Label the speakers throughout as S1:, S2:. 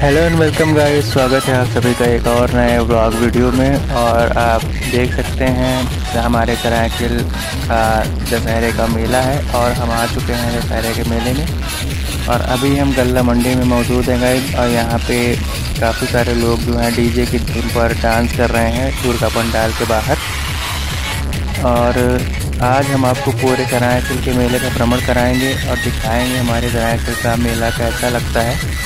S1: Hello and welcome guys स्वागत है आप सभी का एक और नए ब्लॉग वीडियो में और आप देख सकते हैं हमारे कराकिल का दशहरे का मेला है और हम आ चुके हैं दशहरे के मेले में। और अभी हम गल्ला मंडी में मौजूद हैं गाइस और यहाँ पे काफ़ी सारे लोग जो हैं डीजे की धुन पर डांस कर रहे हैं, दुर्गा पंडाल के बाहर। और आज हम आपको पूरे कराकिल के मेले का भ्रमण कराएँगे और दिखाएँगे हमारे कराकिल का मेला कैसा लगता है।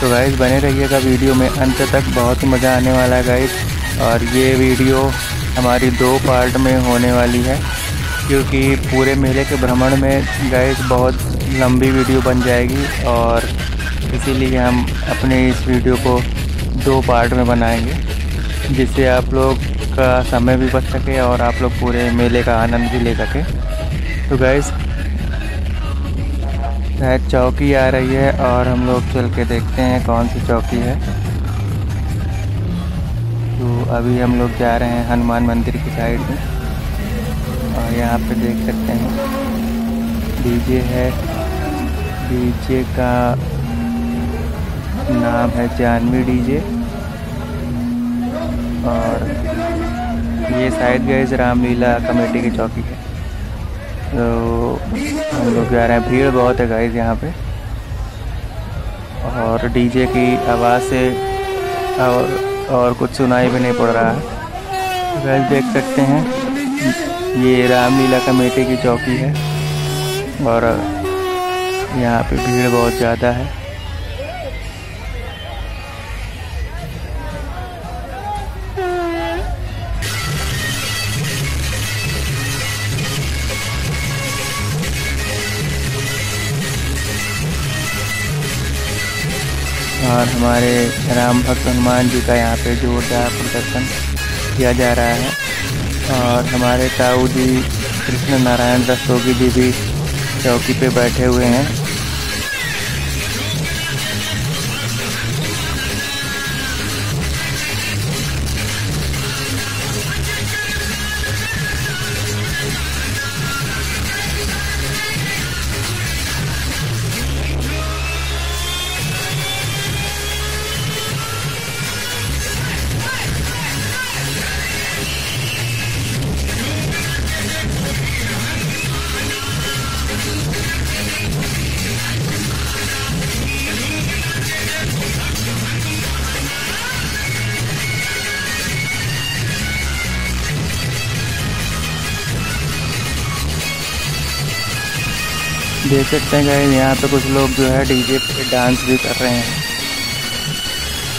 S1: तो गाइस बने रहिएगा वीडियो में अंत तक। बहुत मज़ा आने वाला है गाइस और ये वीडियो हमारी दो पार्ट में होने वाली है, क्योंकि पूरे मेले के भ्रमण में गाइस बहुत लंबी वीडियो बन जाएगी और इसीलिए हम अपने इस वीडियो को दो पार्ट में बनाएँगे, जिससे आप लोग का समय भी बच सके और आप लोग पूरे मेले का आनंद भी ले सकें। तो गाइस शायद चौकी आ रही है और हम लोग चल के देखते हैं कौन सी चौकी है। तो अभी हम लोग जा रहे हैं हनुमान मंदिर की साइड में। और यहाँ पे देख सकते हैं। डीजे है। डीजे का नाम है जानवी डीजे। और ये शायद गए रामलीला कमेटी की चौकी है। तो हम लोग जा रहे हैं। भीड़ बहुत है गाइज़ यहाँ पे। और डीजे की आवाज़ से और और कुछ सुनाई भी नहीं पड़ रहा है। गाइज़ देख सकते हैं। ये रामलीला कमेटी की चौकी है। और यहाँ पे भीड़ बहुत ज़्यादा है। और हमारे राम भक्त हनुमान जी का यहाँ पे जोरदार प्रदर्शन किया जा रहा है। और हमारे ताऊ जी कृष्ण नारायण रस्तोगी जी भी चौकी पे बैठे हुए हैं। देख सकते हैं गाइस यहाँ पे कुछ लोग जो है डीजे पे डांस भी कर रहे हैं।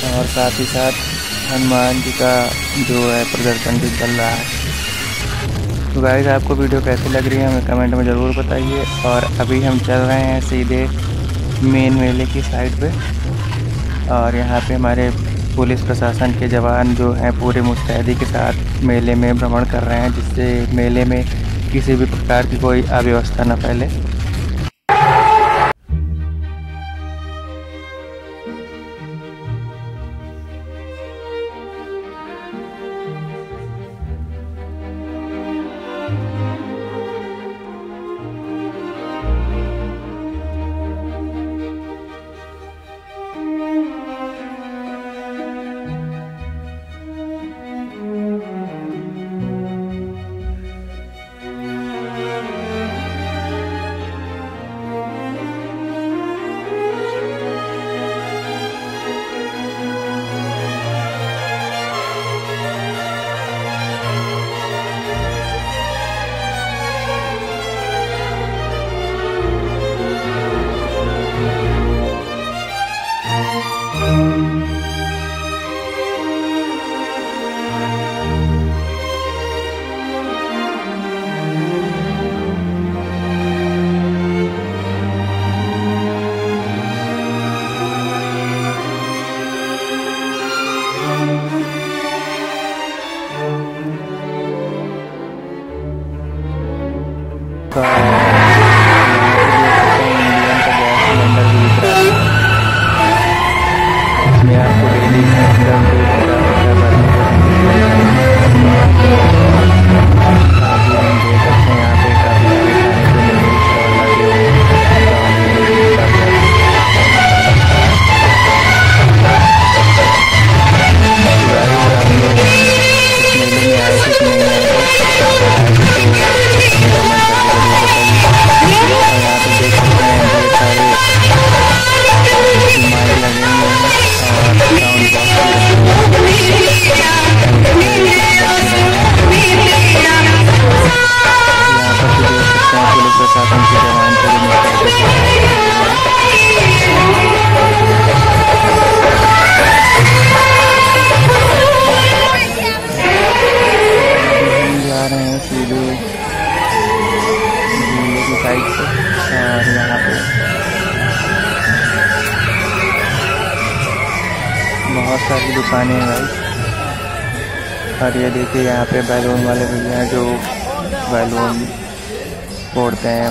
S1: और साथ ही साथ हनुमान जी का जो है प्रदर्शन भी चल रहा है। तो गाइस आपको वीडियो कैसी लग रही है, हमें कमेंट में ज़रूर बताइए। और अभी हम चल रहे हैं सीधे मेन मेले की साइड पे। और यहाँ पे हमारे पुलिस प्रशासन के जवान जो हैं, पूरे मुस्तैदी के साथ मेले में भ्रमण कर रहे हैं, जिससे मेले में किसी भी प्रकार की कोई अव्यवस्था न फैले।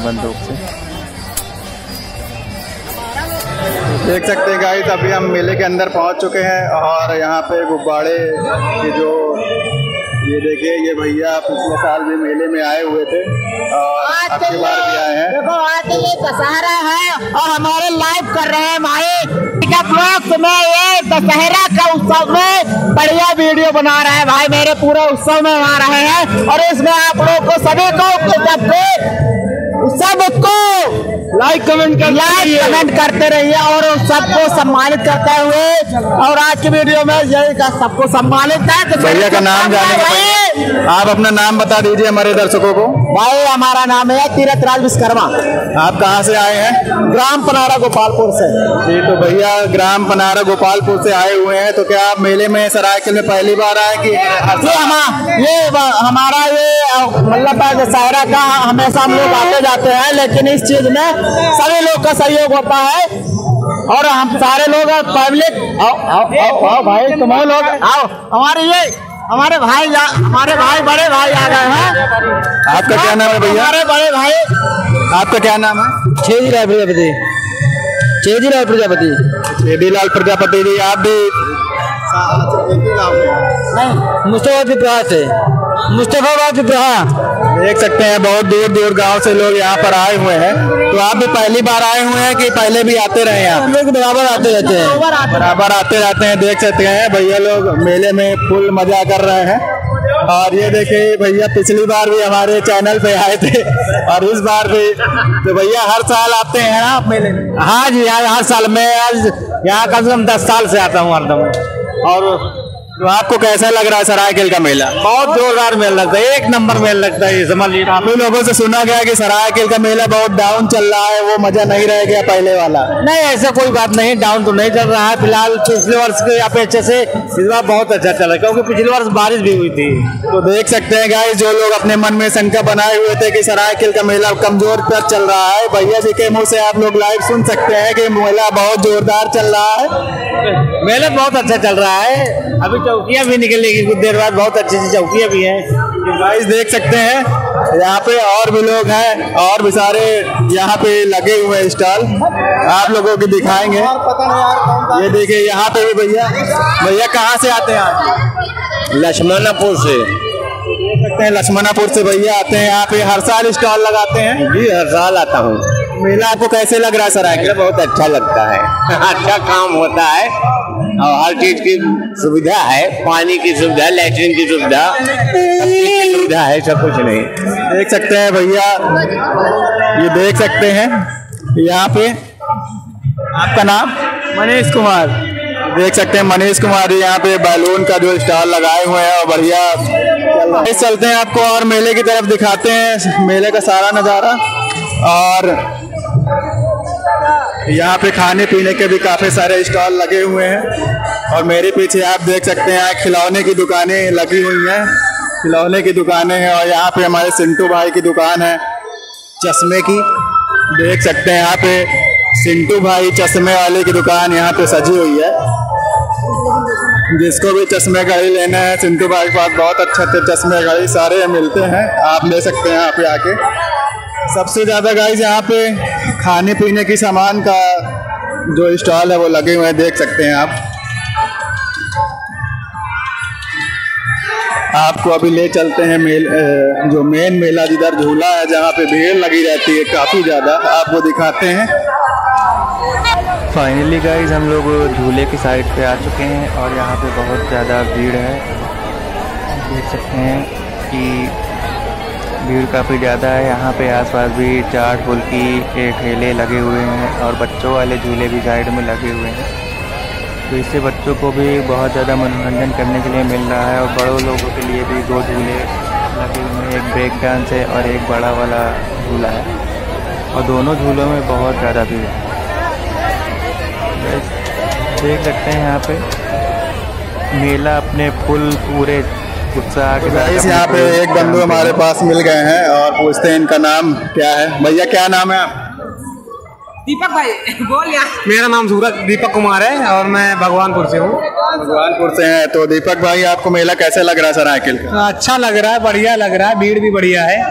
S1: बंदूक से।
S2: देख सकते हैं गाइस अभी हम मेले के अंदर पहुँच चुके हैं और यहाँ पे गुब्बारे के जो ये देखिए ये भैया पिछले साल भी मेले में आए हुए थे और अब की बार भी आए हैं।
S3: देखो आज ये दशहरा है और हमारे लाइव कर रहे हैं भाई। ब्लॉग में ये दशहरा का उत्सव में बढ़िया वीडियो बना रहे हैं भाई। मेरे पूरे उत्सव में आ रहे हैं और इसमें आप लोग को सभी को सबको सबको लाइक कमेंट कर लाइक कमेंट करते रहिए और सबको सम्मानित करते हुए और आज की वीडियो में यही का सबको सम्मानित है। तो
S2: भैया का नाम जाने आप अपना नाम बता दीजिए हमारे दर्शकों को।
S3: भाई हमारा नाम है तीरथ राज विश्वकर्मा।
S2: आप कहाँ से आए हैं?
S3: ग्राम पनारा गोपालपुर से।
S2: जी तो भैया ग्राम पनारा गोपालपुर से आए हुए हैं तो क्या आप मेले में सरायकिल में पहली बार आए कि
S3: ये हम ये हमारा ये मतलब दशहरा का हमेशा हम लोग आते जाते हैं लेकिन इस चीज़ में सभी लोग का सहयोग होता है और हम सारे लोग पब्लिक आओ आओ आओ आओ भाई तुम लोग आओ हमारे ये हमारे भाई हमारे भाई बड़े भाई आ गए हैं।
S2: आपका क्या नाम है भैया?
S3: हमारे बड़े भाई।
S2: आपका क्या नाम है?
S3: छेदी राय प्रजापति। छेदी राय प्रजापति।
S2: छेदी लाल प्रजापति जी आप भी
S3: मुस्तफ़ा प्रहार से मुस्तफाबाद प्रहार
S2: देख सकते हैं बहुत दूर दूर गाँव से लोग यहाँ पर आए हुए हैं। तो आप भी पहली बार आए हुए हैं कि पहले भी आते रहे यहाँ
S3: हम लोग बराबर आते रहते हैं।
S2: बराबर आते रहते हैं देख सकते हैं। भैया लोग मेले में फुल मज़ा कर रहे हैं। और ये देखे भैया पिछली बार भी हमारे चैनल पे आए थे और इस बार भी। तो भैया हर साल आते हैं ना आप मेले में?
S3: हाँ जी यार हर साल। मैं आज यहाँ कम से कम दस साल से आता हूँ हरदम।
S2: और तो आपको कैसा लग रहा है सरायकेल का मेला?
S3: बहुत जोरदार मेला लगता है एक नंबर मेला लगता है समझ लीजिए।
S2: काफ़ी लोगों से सुना गया कि सरायकेल का मेला बहुत डाउन चल रहा है वो मज़ा नहीं रह गया पहले वाला।
S3: नहीं ऐसा कोई बात नहीं डाउन तो नहीं चल रहा है फ़िलहाल पिछले वर्ष के अपेक्षा से इस बार बहुत अच्छा चल रहा है क्योंकि पिछले वर्ष बारिश भी हुई थी।
S2: तो देख सकते हैं गाइस जो लोग अपने मन में शंका बनाए हुए थे की सरायकेल का मेला कमज़ोर पर चल रहा है भैया जी के मुँह से आप लोग लाइव सुन सकते हैं की मेला बहुत जोरदार चल रहा है।
S3: मेला बहुत अच्छा चल रहा है अभी चौकियाँ भी निकलेगी कुछ देर बाद बहुत अच्छी अच्छी चौकियाँ भी हैं।
S2: गाइस देख सकते हैं यहाँ पे और भी लोग हैं और भी सारे यहाँ पे लगे हुए हैं स्टॉल आप लोगों को दिखाएँगे। ये देखिए यहाँ पे भी भैया भैया कहाँ से आते हैं आप?
S3: लक्ष्मणापुर से।
S2: देख सकते हैं लक्ष्मणापुर से भैया आते हैं यहाँ पे हर साल स्टॉल लगाते हैं।
S3: जी हर साल आता हूँ।
S2: मेला आपको कैसे लग रहा है सराय
S3: बहुत अच्छा लगता है। अच्छा काम होता है। और हर चीज़ की सुविधा है पानी की सुविधा लैट्रिन की सुविधा सुविधा है सब कुछ नहीं।
S2: देख सकते हैं भैया ये देख सकते हैं यहाँ पे। आपका नाम? मनीष कुमार। देख सकते हैं मनीष कुमार जी यहाँ पे बैलून का जो स्टॉल लगाए हुए हैं और बढ़िया। चलते हैं आपको और मेले की तरफ़ दिखाते हैं मेले का सारा नज़ारा। और यहाँ पे खाने पीने के भी काफ़ी सारे स्टॉल लगे हुए हैं। और मेरे पीछे आप देख सकते हैं, यहाँ खिलौने की दुकानें लगी हुई हैं। खिलौने की दुकानें हैं और यहाँ पे हमारे सिंटू भाई की दुकान है चश्मे की। देख सकते हैं यहाँ पे सिंटू भाई चश्मे वाले की दुकान यहाँ पे सजी हुई है। जिसको भी चश्मे घड़ी लेना है, सिंटू भाई के पास बहुत अच्छे अच्छे चश्मे घड़ी सारे मिलते हैं। आप ले सकते हैं यहाँ पे आके। सबसे ज़्यादा गाइस यहाँ पे खाने पीने की सामान का जो स्टॉल है वो लगे हुए हैं, देख सकते हैं आप। आपको अभी ले चलते हैं मेल जो मेन मेला जिधर झूला है, जहाँ पे भीड़ लगी रहती है काफ़ी ज़्यादा। आपको दिखाते हैं।
S1: फाइनली गाइज़ हम लोग झूले की साइड पे आ चुके हैं और यहाँ पे बहुत ज़्यादा भीड़ है। देख सकते हैं कि भीड़ काफ़ी ज़्यादा है। यहाँ पे आसपास भी चाट, फुल्की के ठेले लगे हुए हैं और बच्चों वाले झूले भी साइड में लगे हुए हैं। तो इससे बच्चों को भी बहुत ज़्यादा मनोरंजन करने के लिए मिल रहा है और बड़ों लोगों के लिए भी दो झूले लगे हुए हैं। एक ब्रेक डांस है और एक बड़ा वाला झूला है। और दोनों झूलों में बहुत ज़्यादा भीड़ है। देख सकते हैं यहाँ पे। मेला अपने फुल पूरे अपने
S2: यहाँ पे एक बंधु हमारे पास मिल गए हैं और पूछते हैं इनका नाम क्या है। भैया क्या नाम है आप
S4: दीपक भाई बोल यार।
S5: मेरा नाम सूरज दीपक कुमार है और मैं भगवानपुर से हूँ।
S2: भगवानपुर से हैं तो दीपक भाई आपको मेला कैसे लग रहा है सरायकिल का
S4: अच्छा लग रहा है बढ़िया लग रहा है भीड़ भी बढ़िया है।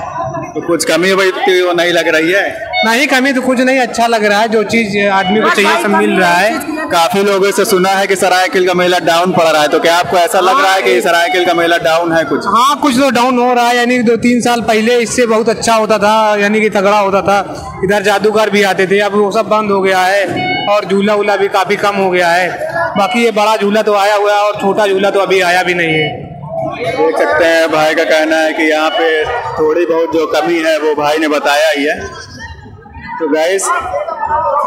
S2: तो कुछ कमी भाई थी वो नहीं लग रही है?
S4: नहीं कमी तो कुछ नहीं अच्छा लग रहा है जो चीज़ आदमी को चाहिए सब मिल रहा है
S2: काफ़ी लोगों से सुना है कि सरायकिल का मेला डाउन पड़ रहा है तो क्या आपको ऐसा लग रहा है कि सरायकिल का मेला डाउन है कुछ?
S4: हाँ कुछ तो डाउन हो रहा है यानी दो तीन साल पहले इससे बहुत अच्छा होता था यानी कि तगड़ा होता था। इधर जादूगर भी आते थे अब वो सब बंद हो गया है और झूला वूला भी काफ़ी कम हो गया है। बाकी ये बड़ा झूला तो आया हुआ है और छोटा झूला तो अभी आया भी नहीं है।
S2: देख सकते हैं भाई का कहना है कि यहाँ पे थोड़ी बहुत जो कमी है वो भाई ने बताया ही है। तो गाइस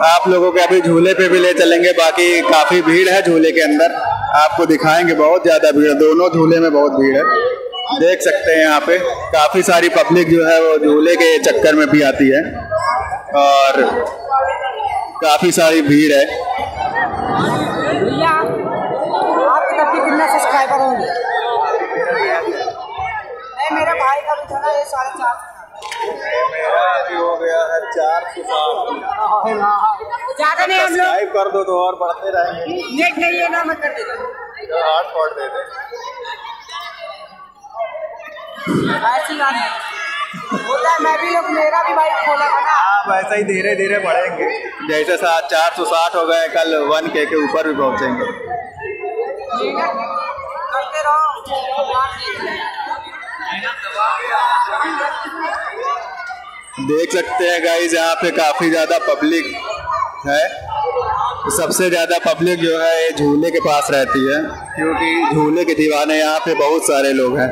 S2: आप लोगों के अभी झूले पे भी ले चलेंगे, बाकी काफ़ी भीड़ है झूले के अंदर। आपको दिखाएँगे बहुत ज़्यादा भीड़, दोनों झूले में बहुत भीड़ है। देख सकते हैं यहाँ पे, काफ़ी सारी पब्लिक जो है वो झूले के चक्कर में भी आती है। और काफ़ी सारी भीड़ है।
S6: नहीं भाई का भी था ना ये साढ़े चार
S2: हो गया है चार
S6: ज़्यादा नहीं हम लोग
S2: कर दो तो और बढ़ते रहेंगे।
S6: नेट नहीं है ना मैं कर देता
S2: दे दे।
S6: ऐसी बात है। होता है मैं भी लोग मेरा भी भाई खोला था ना।
S2: आप ऐसा ही धीरे धीरे बढ़ेंगे। जैसे सात चार सौ साठ हो गए कल वन के के ऊपर भी पहुँचेंगे।
S6: करते रहो।
S2: देख सकते हैं गाइस यहाँ पे काफ़ी ज़्यादा पब्लिक है। सबसे ज़्यादा पब्लिक जो है, ये झूले के पास रहती है, क्योंकि झूले के दीवाने यहाँ पे बहुत सारे लोग हैं।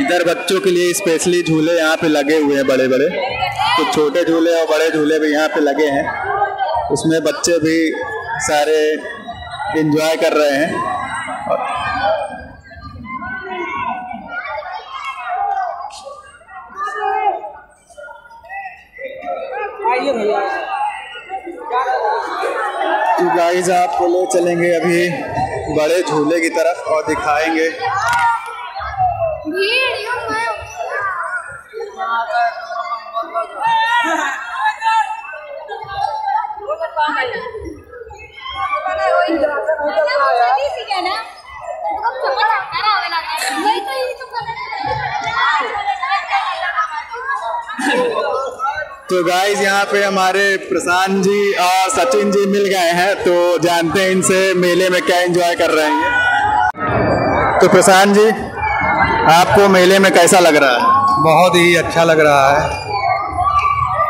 S2: इधर बच्चों के लिए स्पेशली झूले यहाँ पे लगे हुए हैं बड़े बड़े कुछ छोटे झूले और बड़े झूले भी यहाँ पे लगे हैं। उसमें बच्चे भी सारे एंजॉय कर रहे हैं। गाइस आपको ले चलेंगे अभी बड़े झूले की तरफ़ और दिखाएँगे। तो गाइस यहाँ पे हमारे प्रशांत जी और सचिन जी मिल गए हैं तो जानते हैं इनसे मेले में क्या एंजॉय कर रहे हैं। तो प्रशांत जी आपको मेले में कैसा लग रहा है?
S4: बहुत ही अच्छा लग रहा है।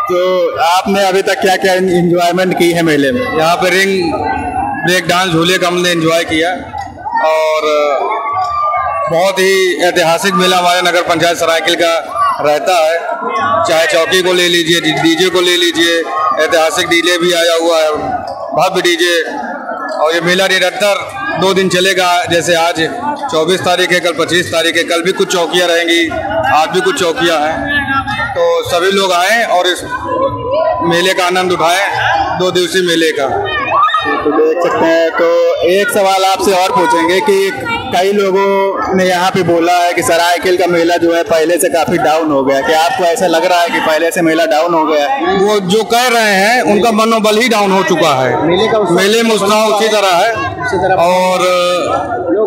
S2: तो आपने अभी तक क्या क्या एंजॉयमेंट की है मेले में?
S4: यहाँ पे रिंग ब्रेक डांस झूले का हमने एंजॉय किया। और बहुत ही ऐतिहासिक मेला हमारे नगर पंचायत सरायकिल का रहता है। चाहे चौकी को ले लीजिए डीजे को ले लीजिए, ऐतिहासिक डीजे भी आया हुआ है, भव्य डीजे। और ये मेला निरंतर दो दिन चलेगा, जैसे आज 24 तारीख है, कल 25 तारीख है, कल भी कुछ चौकियाँ रहेंगी, आज भी कुछ चौकियाँ हैं। तो सभी लोग आएँ और इस मेले का आनंद उठाएँ, दो दिवसीय मेले का।
S2: तो देख सकते हैं तो एक सवाल आपसे और पूछेंगे कि कई लोगों ने यहाँ पे बोला है कि सरायकिल का मेला जो है पहले से काफ़ी डाउन हो गया। क्या आपको ऐसा लग रहा है कि पहले से मेला डाउन हो गया? है
S4: वो जो कह रहे हैं उनका मनोबल ही डाउन हो चुका है।
S2: मेले का
S4: मेले में उत्साह उसी तरह है। और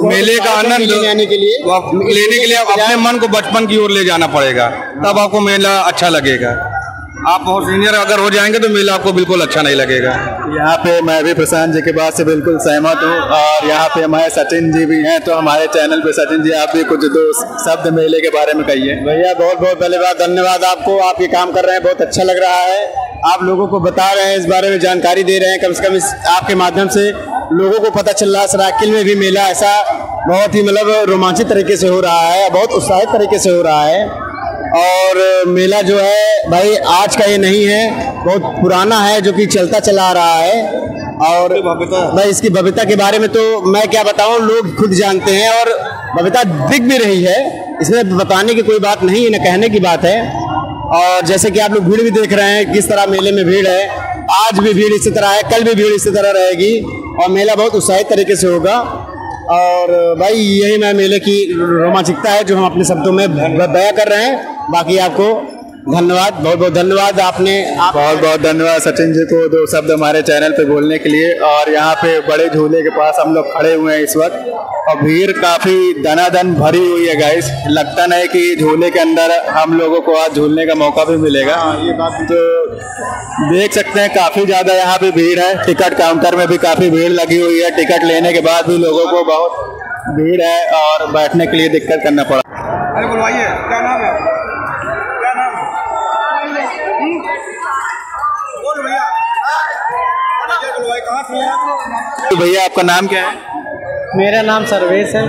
S4: मेले का आनंद
S2: लेने के लिए
S4: लेने के लिए अपने मन को बचपन की ओर ले जाना पड़ेगा। तब आपको मेला अच्छा लगेगा। आप बहुत सीनियर अगर हो जाएँगे तो मेला आपको बिल्कुल अच्छा नहीं लगेगा।
S2: यहाँ पे मैं भी प्रशांत जी के बात से बिल्कुल सहमत हूँ और यहाँ पे हमारे सचिन जी भी हैं तो हमारे चैनल पे सचिन जी आप भी कुछ दो शब्द मेले के बारे में कहिए।
S7: भैया बहुत बहुत पहले बात धन्यवाद आपको आप ये काम कर रहे हैं बहुत अच्छा लग रहा है। आप लोगों को बता रहे हैं इस बारे में जानकारी दे रहे हैं कम से कम इस आपके माध्यम से लोगों को पता चल रहा है सराकिल में भी मेला ऐसा बहुत ही मतलब रोमांचित तरीके से हो रहा है बहुत उत्साहित तरीके से हो रहा है। और मेला जो है भाई आज का ये नहीं है बहुत पुराना है जो कि चलता चला आ रहा है। और भाई इसकी भव्यता के बारे में तो मैं क्या बताऊँ लोग खुद जानते हैं और भव्यता दिख भी रही है। इसमें बताने की कोई बात नहीं है न कहने की बात है। और जैसे कि आप लोग भीड़ भी देख रहे हैं किस तरह मेले में भीड़ है। आज भी भीड़ इसी तरह है कल भी भीड़ इसी तरह रहेगी। और मेला बहुत उत्साहित तरीके से होगा। और भाई यही मैं मेले की रोमांचिकता है जो हम अपने शब्दों में बया कर रहे हैं। बाकी आपको
S5: धन्यवाद बहुत बहुत धन्यवाद आपने। आप
S2: बहुत बहुत धन्यवाद सचिन जी को दो शब्द हमारे चैनल पे बोलने के लिए और यहाँ पे बड़े झूले के पास हम लोग खड़े हुए हैं इस वक्त। और भीड़ काफ़ी दनादन भरी हुई है गाइस लगता नहीं कि झूले के अंदर हम लोगों को आज झूलने का मौका भी मिलेगा। ये बात तो देख सकते हैं काफ़ी ज़्यादा यहाँ पे भीड़ है। टिकट काउंटर में भी काफ़ी भीड़ लगी हुई है। टिकट लेने के बाद भी लोगों को बहुत भीड़ है और बैठने के लिए दिक्कत करना पड़ा।
S4: अरे बुलवाइए। क्या नाम है?
S2: तो भैया आपका नाम क्या है?
S6: मेरा नाम सर्वेश है।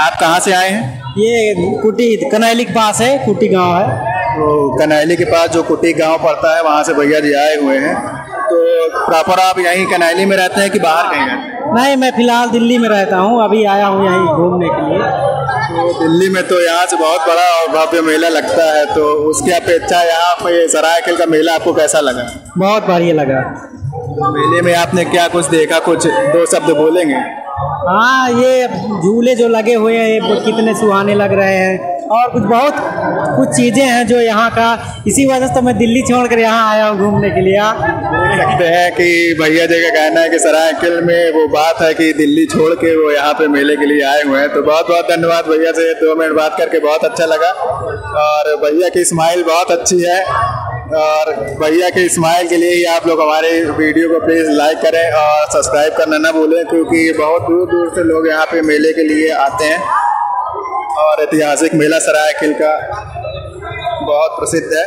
S2: आप कहाँ से आए हैं?
S6: ये कुटी कनैली के पास है कुटी गाँव है।
S2: तो कनैली के पास जो कुटी गाँव पड़ता है वहाँ से भैया जी आए हुए हैं। तो प्रॉपर आप यहीं कनैली में रहते हैं कि बाहर कहीं रहते हैं?
S6: नहीं मैं फ़िलहाल दिल्ली में रहता हूँ अभी आया हूँ यहीं घूमने के लिए।
S2: तो दिल्ली में तो यहाँ से बहुत बड़ा और भव्य मेला लगता है तो उसकी अपेक्षा यहाँ पे सरायकल का मेला आपको कैसा लगा?
S6: बहुत बढ़िया लगा।
S2: मेले में आपने क्या कुछ देखा? कुछ दो शब्द बोलेंगे?
S6: हाँ ये झूले जो लगे हुए हैं ये कितने सुहाने लग रहे हैं। और कुछ बहुत कुछ चीज़ें हैं जो यहाँ का, इसी वजह से तो मैं दिल्ली छोड़कर यहाँ आया हूँ घूमने के लिए।
S2: देख सकते हैं कि भैया जी का कहना है कि सरायकिल में वो बात है कि दिल्ली छोड़ के वो यहाँ पे मेले के लिए आए हुए हैं। तो बहुत बहुत धन्यवाद भैया से, दो मिनट बात करके बहुत अच्छा लगा। और भैया की स्माइल बहुत अच्छी है। और भैया के स्माइल के लिए ही आप लोग हमारे वीडियो को प्लीज़ लाइक करें और सब्सक्राइब करना ना भूलें, क्योंकि बहुत दूर दूर से लोग यहाँ पे मेले के लिए आते हैं। और ऐतिहासिक मेला सरायकिल का बहुत प्रसिद्ध है।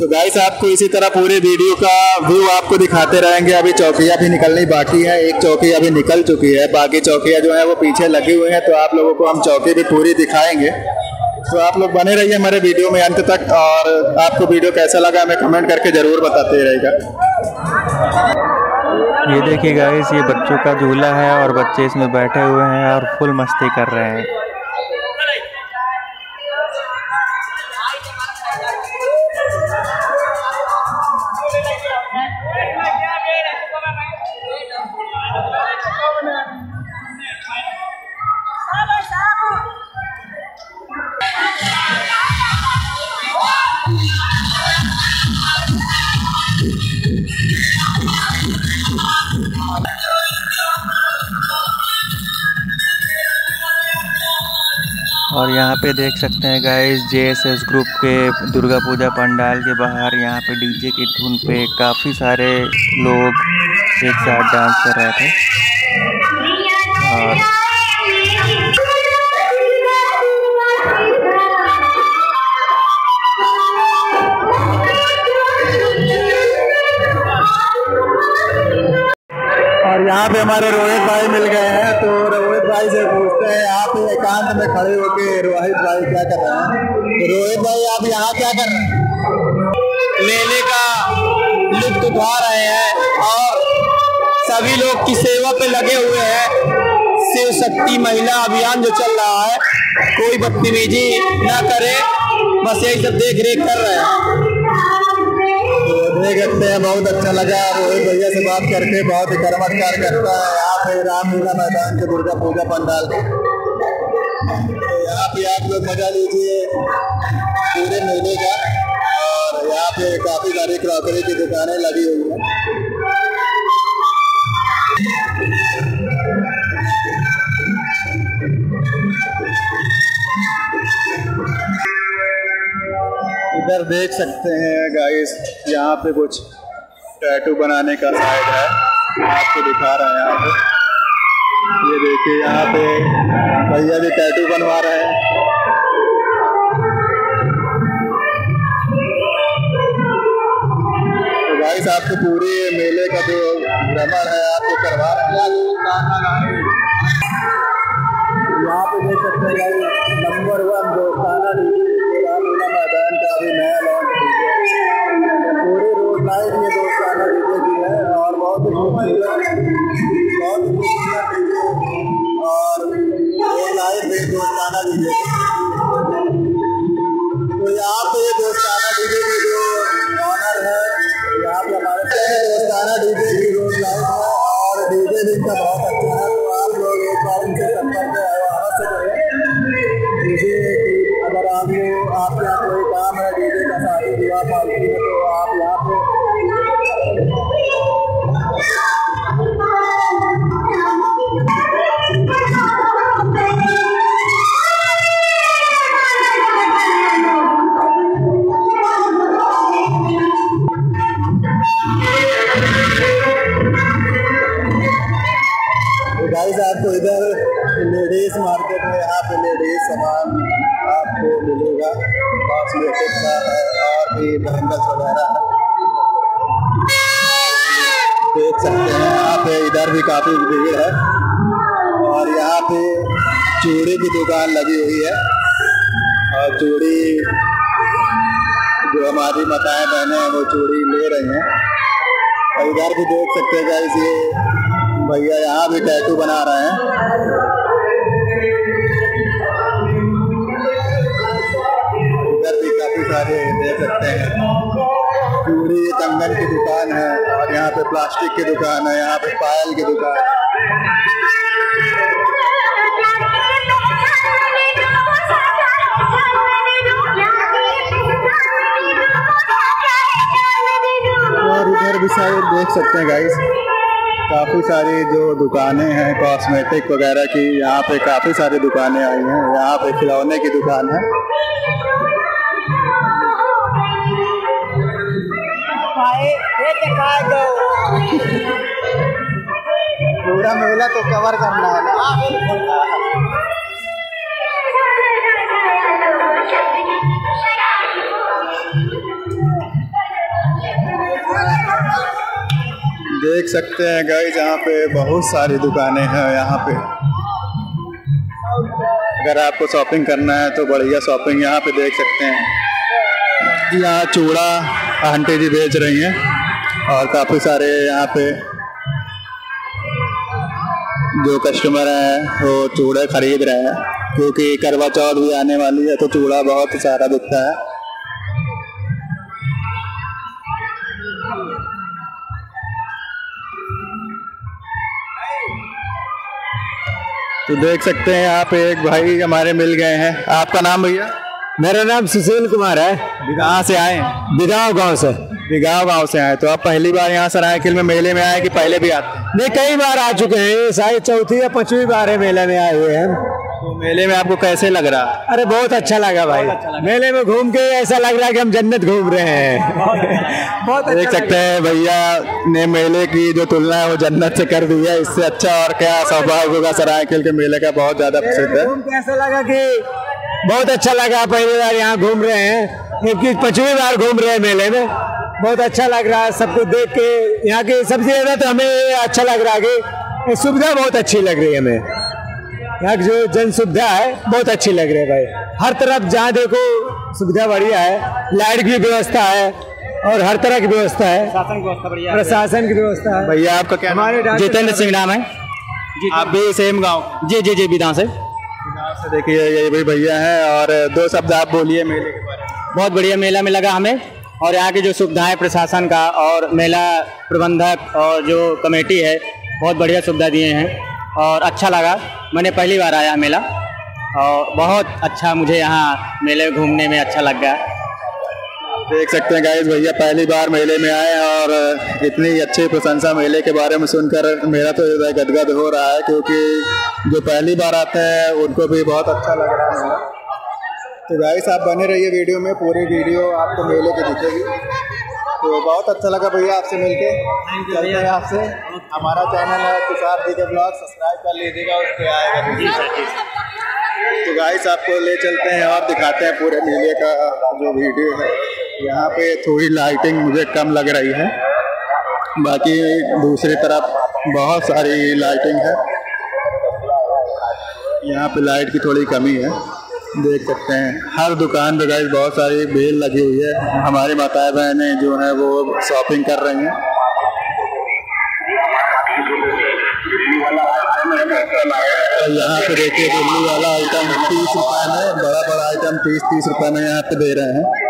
S2: तो गाइस आपको इसी तरह पूरे वीडियो का व्यू आपको दिखाते रहेंगे। अभी चौकियाँ भी निकलनी बाकी है। एक चौकी अभी निकल चुकी है। बाकी चौकियाँ जो है वो पीछे लगी हुई हैं तो आप लोगों को हम चौकी भी पूरी दिखाएँगे। तो आप लोग बने रहिए हमारे वीडियो में अंत तक, और आपको वीडियो कैसा लगा हमें कमेंट करके ज़रूर बताते रहेगा।
S1: ये देखिए गाइस ये बच्चों का झूला है और बच्चे इसमें बैठे हुए हैं और फुल मस्ती कर रहे हैं। और यहाँ पे देख सकते हैं गाइस जेएसएस ग्रुप के दुर्गा पूजा पंडाल के बाहर यहाँ पे डीजे की धुन पे काफ़ी सारे लोग एक साथ डांस कर रहे थे। और
S2: और यहाँ पे हमारे रोहित भाई मिल गए हैं तो भाई से पूछते हैं, आप एकांत में खड़े होके रोहित भाई क्या कर रहे हैं? तो रोहित भाई, आप यहाँ क्या कर रहे हैं?
S5: मेले का लुत्फ उठा रहे हैं और सभी लोग की सेवा पे लगे हुए हैं। शिव शक्ति महिला अभियान जो चल रहा है, कोई बदतमीजी ना करे, बस यही सब देख रेख कर रहे हैं।
S2: देख सकते हैं, बहुत अच्छा लगा। रोहित भैया से बात करके बहुत ही चमत्कार करता है। आप पे रामलीला मैदान के दुर्गा पूजा पंडाल। तो यहाँ पे आप लोग मज़ा लीजिए। पूरे मेले का। और यहाँ पे काफ़ी सारी क्रॉकरी की दुकानें लगी हुई हैं। इधर देख सकते हैं गाइस यहाँ पे कुछ टैटू बनाने का साइड है। आपको दिखा रहे हैं यहाँ पे। ये देखिए, यहाँ पे भैया भी टैटू बनवा रहे हैं। तो गाइस आपको पूरे मेले का जो भ्रमण है, आपको करवा रहे हैं। यहाँ पे देख सकते हैं नंबर वन दोस्ताना मैदान का अभी नया लॉन्च पूरी रोड लाइट में दोस्ताना डीजे की है और बहुत ही चूड़ी की दुकान लगी हुई है। और चूड़ी जो हमारी माताएँ बहने हैं, वो चूड़ी ले रही हैं। और इधर भी देख सकते हैं गाइस ये भैया यहाँ भी टैटू बना रहे हैं। इधर भी काफ़ी सारे देख सकते हैं। चूड़ी कंगन की दुकान है और यहाँ पे प्लास्टिक की दुकान है, यहाँ पे पायल की दुकान है। इधर भी सारे देख सकते हैं गाइस काफ़ी सारी जो दुकानें हैं कॉस्मेटिक वगैरह की यहाँ पे काफ़ी सारी दुकानें आई हैं यहाँ पे खिलौने की दुकान है। पूरा मेला तो कवर करना है देख सकते हैं गाइस, यहाँ पे बहुत सारी दुकानें हैं यहाँ पे। अगर आपको शॉपिंग करना है तो बढ़िया शॉपिंग यहाँ पे देख सकते हैं। यहाँ चूड़ा आंटी जी बेच रही हैं और काफ़ी सारे यहाँ पे जो कस्टमर हैं वो चूड़े खरीद रहे हैं। क्योंकि करवा चौथ भी आने वाली है तो चूड़ा बहुत सारा बिकता है। तो देख सकते हैं आप एक भाई हमारे मिल गए हैं। आपका नाम भैया?
S5: मेरा नाम सुशील कुमार है।
S2: कहाँ से आए
S5: बिगाव गाँव से।
S2: बिगाव गाँव से आए तो आप पहली बार यहाँ सरायकिल में मेले में आए कि पहले भी आते
S5: नहीं कई बार आ चुके हैं। शायद चौथी या पांचवी बार है मेले में आए हुए हैं
S2: तो मेले में आपको कैसे लग रहा?
S5: अरे बहुत अच्छा लगा भाई। अच्छा मेले में घूम के ऐसा लग रहा है कि हम जन्नत घूम रहे हैं। बहुत अच्छा
S2: देख सकते हैं भैया ने मेले की जो तुलना है वो जन्नत से कर दी है। इससे अच्छा और क्या सौभाग्य होगा सरायकिल के मेले का बहुत ज़्यादा प्रसिद्ध है।
S5: घूम ऐसा लगा की बहुत अच्छा लगा पहली बार यहाँ घूम रहे हैं। क्योंकि पांचवी बार घूम रहे हैं मेले में। बहुत अच्छा लग रहा है सब कुछ देख के। यहाँ के सबसे ज़्यादा तो हमें अच्छा लग रहा है कि सुविधा बहुत अच्छी लग रही है हमें। यहाँ की जो जन सुविधा है बहुत अच्छी लग रही है भाई। हर तरफ़ जहाँ देखो सुविधा बढ़िया है। लाइट की व्यवस्था है और हर तरह की व्यवस्था है। प्रशासन की व्यवस्था है।
S2: भैया आपका क्या नाम? है?
S8: जितेंद्र सिंह नाम है।
S2: आप भी सेम गाँव?
S8: जी जी जी विधान से
S2: से देखिए ये भी भैया हैं और दो शब्द आप बोलिए मेले के बारे में।
S8: बहुत बढ़िया मेला में लगा हमें और यहाँ की जो सुविधाएँ प्रशासन का और मेला प्रबंधक और जो कमेटी है बहुत बढ़िया सुविधा दिए हैं। और अच्छा लगा। मैंने पहली बार आया मेला और बहुत अच्छा मुझे यहाँ मेले घूमने में अच्छा लग गया।
S2: देख सकते हैं गाइस भैया पहली बार मेले में आए और इतनी अच्छी प्रशंसा मेले के बारे में सुनकर मेरा तो गदगद हो रहा है क्योंकि जो पहली बार आते हैं, उनको भी बहुत अच्छा लग रहा है तो गाइस आप बने रहिए वीडियो में, पूरी वीडियो आपको मेले की दिखेगी। तो बहुत अच्छा लगा भैया आपसे मिलके। चलते हैं आपसे। हमारा चैनल है तुषार दी के ब्लॉग सब्सक्राइब कर लीजिएगा उस पर आएगा तो गाइस आपको ले चलते हैं और दिखाते हैं पूरे मेले का जो वीडियो है। यहाँ पे थोड़ी लाइटिंग मुझे कम लग रही है। बाकी दूसरी तरफ़ बहुत सारी लाइटिंग है। यहाँ पे लाइट की थोड़ी कमी है। देख सकते हैं। हर दुकान पे गाइस बहुत सारी भीड़ लगी हुई है। हमारी माताएँ बहनें जो है वो शॉपिंग कर रही हैं। यहाँ पे देखिए दिल्ली वाला आइटम तीस रुपए में बड़ा बड़ा आइटम तीस तीस रुपए में यहाँ पे दे रहे हैं।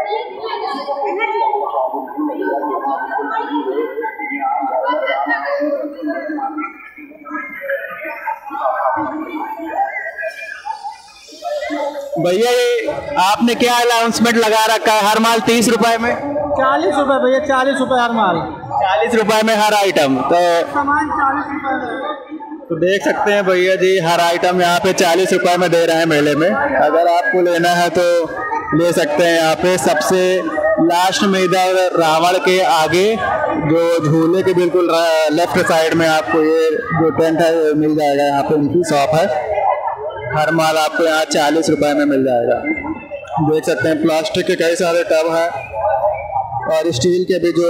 S2: भैया ये आपने क्या अनाउंसमेंट लगा रखा है हर माल तीस रुपए में?
S6: चालीस रुपए भैया चालीस रुपए हर माल।
S2: चालीस रुपए में हर आइटम तो
S6: सामान चालीस रुपए
S2: तो देख सकते हैं भैया जी हर आइटम यहाँ पे चालीस रुपए में दे रहे हैं मेले में। अगर आपको लेना है तो ले सकते हैं यहाँ पे। सबसे लास्ट में इधर रावण के आगे जो झूले के बिल्कुल लेफ़्ट साइड में आपको ये जो टेंट है मिल जाएगा यहाँ पे उनकी शॉप है। हर माल आपको यहाँ चालीस रुपए में मिल जाएगा। देख सकते हैं प्लास्टिक के कई सारे टब है और स्टील के भी जो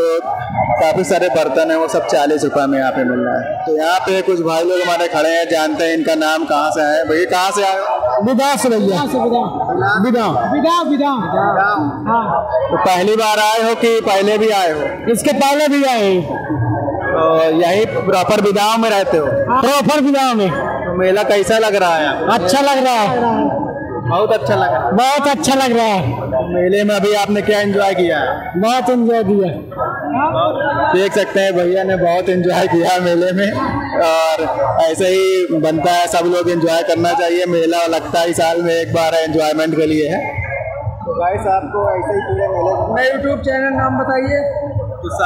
S2: काफ़ी सारे बर्तन है वो सब चालीस रुपए में यहाँ पे मिल रहा है। तो यहाँ पे कुछ भाई लोग हमारे खड़े हैं जानते हैं इनका नाम कहाँ से है। भैया कहाँ से आए हो?
S3: विदा से भैया। विदा विदा विदा हाँ।
S2: तो पहली बार आए हो कि पहले भी आए हो?
S3: इसके पहले भी आए
S2: तो यही प्रॉपर विदाओं में रहते हो?
S3: प्रॉपर विदा में।
S2: तो मेला कैसा लग रहा है
S3: अच्छा लग रहा है।
S2: बहुत अच्छा लग रहा है।
S3: बहुत अच्छा लग रहा है।
S2: है मेले में अभी आपने क्या एंजॉय किया? है
S3: बहुत एंजॉय किया।
S2: देख सकते हैं भैया ने बहुत एंजॉय किया मेले में। और ऐसे ही बनता है सब लोग एंजॉय करना चाहिए। मेला लगता है साल में एक बार एंजॉयमेंट के लिए है। तो गाइस आपको ऐसे ही पूरे मेले। अपना यूट्यूब चैनल नाम बताइए। तो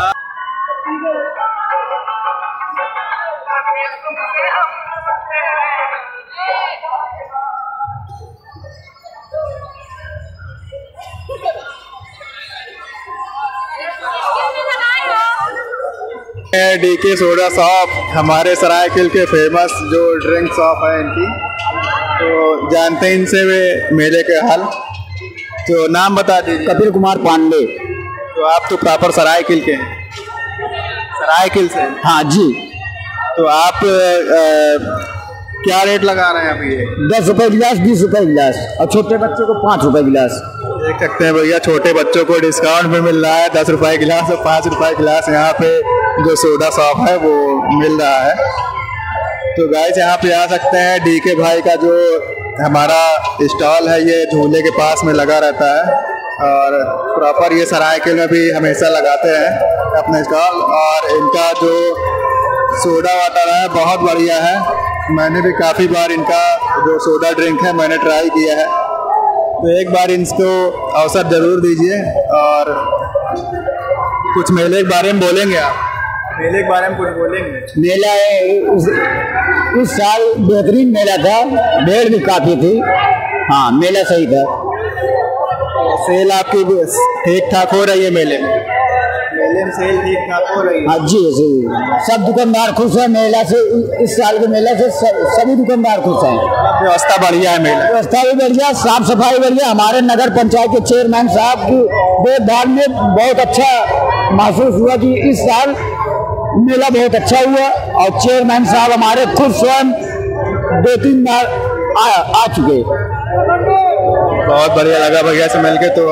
S2: सा- डीके सोडा शॉप हमारे सरायकिल के फ़ेमस जो ड्रिंक शॉप है इनकी। तो जानते हैं इनसे वे मेले के हाल। तो नाम बता दीजिए।
S5: कपिल कुमार पांडे।
S2: तो आप तो प्रॉपर सरायकिल के हैं। सरायकिल से?
S5: हाँ जी।
S2: तो आप अ, क्या रेट लगा रहे हैं अभी ये?
S5: दस रुपये गिलास बीस रुपये गिलास। और छोटे बच्चों को पाँच रुपये गिलास।
S2: देख सकते हैं भैया, छोटे बच्चों को डिस्काउंट भी मिल रहा है। दस रुपए गिलास और पाँच रुपए गिलास यहाँ पे जो सोडा शॉप है, वो मिल रहा है। तो गाइस यहाँ पे आ सकते हैं डीके भाई का जो हमारा स्टॉल है, ये झूले के पास में लगा रहता है। और प्रॉपर ये सरायकिल में भी हमेशा लगाते हैं अपने स्टॉल और इनका जो सोडा वाटर है, बहुत बढ़िया है। मैंने भी काफ़ी बार इनका जो सोडा ड्रिंक है, मैंने ट्राई किया है। तो एक बार इनको अवसर ज़रूर दीजिए और कुछ मेले के बारे में बोलेंगे आप। मेले के बारे में कुछ बोलेंगे।
S5: मेला है, उस इस साल बेहतरीन मेला था भीड़ भी काफ़ी थी। हाँ मेला सही था।
S2: सेल आपकी ठीक ठाक हो रही है मेले में। मेले में सेल ठीक ठाक हो। रही
S5: जी जी। सब दुकानदार खुश है मेला से इस साल के मेला से सभी दुकानदार खुश हैं।
S2: व्यवस्था बढ़िया है मेले।
S5: व्यवस्था भी बढ़िया साफ़ सफ़ाई बढ़िया। हमारे नगर पंचायत के चेयरमैन साहब की देखभाल में बहुत अच्छा महसूस हुआ कि इस साल मेला बहुत अच्छा हुआ और चेयरमैन साहब हमारे खुद स्वयं दो तीन बार आ, आ चुके।
S2: बहुत बढ़िया लगा भैया से मिलके तो।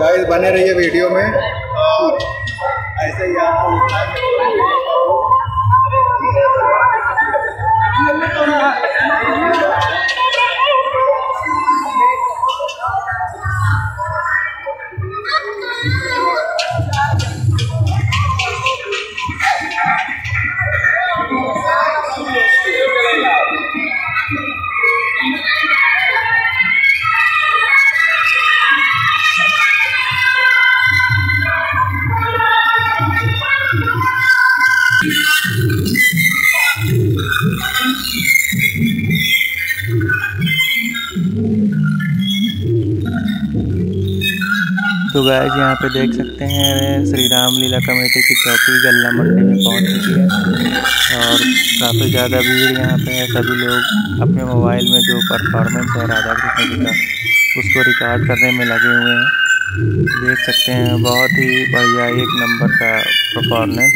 S2: गाइस बने रहिए वीडियो में। ऐसे ही आपको
S1: तो गाइस यहाँ पे देख सकते हैं, श्री राम लीला कमेटी की चौकी गल्ला मंडी में पहुँच चुकी है। और काफ़ी ज़्यादा भीड़ यहाँ पे है, सभी लोग अपने मोबाइल में जो परफॉर्मेंस है, राधा कृष्ण जी का, उसको रिकॉर्ड करने में लगे हुए हैं। देख सकते हैं, बहुत ही बढ़िया एक नंबर का परफॉर्मेंस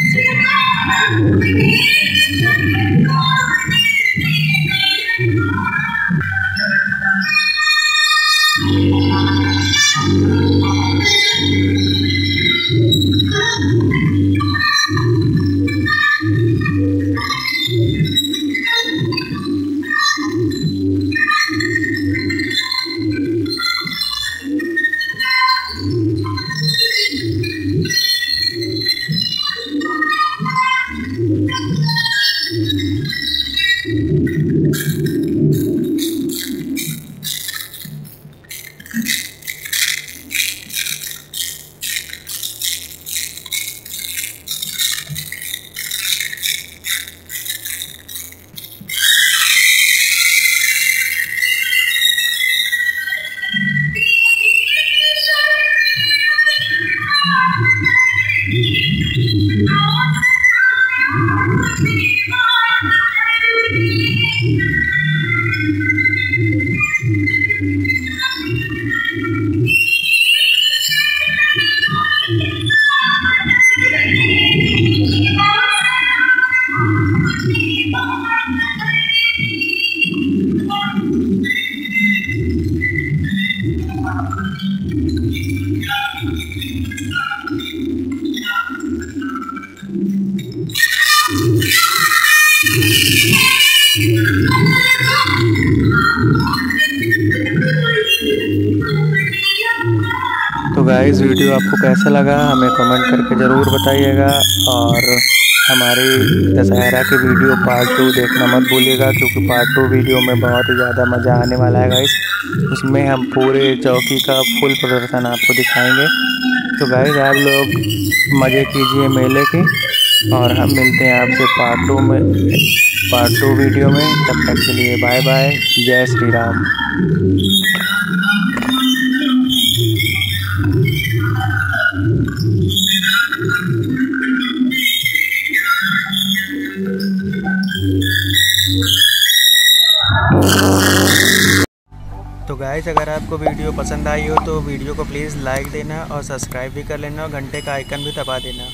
S1: तो गाइस वीडियो आपको कैसा लगा, हमें कमेंट करके ज़रूर बताइएगा और हमारी दशहरा की वीडियो पार्ट टू देखना मत भूलिएगा क्योंकि पार्ट टू वीडियो में बहुत ही ज़्यादा मज़ा आने वाला है गाइस उसमें हम पूरे चौकी का फुल प्रदर्शन आपको दिखाएँगे। तो गाइस आप लोग मज़े कीजिए मेले के और हम मिलते हैं आपसे पार्ट टू में पार्ट टू वीडियो में। तब तक के लिए बाय बाय जय श्री राम। गाइस अगर आपको वीडियो पसंद आई हो तो वीडियो को प्लीज़ लाइक देना और सब्सक्राइब भी कर लेना और घंटे का आइकन भी दबा देना।